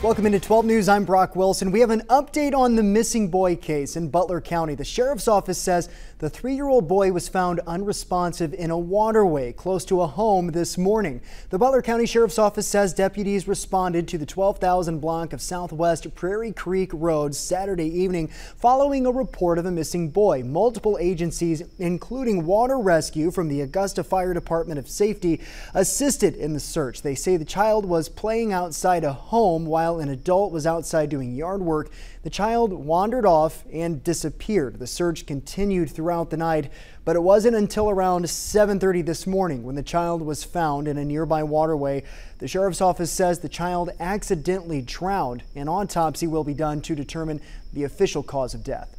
Welcome into 12 News. I'm Brock Wilson. We have an update on the missing boy case in Butler County. The sheriff's office says the three year old boy was found unresponsive in a waterway close to a home this morning. The Butler County Sheriff's Office says deputies responded to the 12,000 block of Southwest Prairie Creek Road Saturday evening following a report of a missing boy. Multiple agencies, including Water Rescue from the Augusta Fire Department of Safety, assisted in the search. They say the child was playing outside a home while while an adult was outside doing yard work. The child wandered off and disappeared. The search continued throughout the night, but it wasn't until around 7.30 this morning when the child was found in a nearby waterway. The sheriff's office says the child accidentally drowned. An autopsy will be done to determine the official cause of death.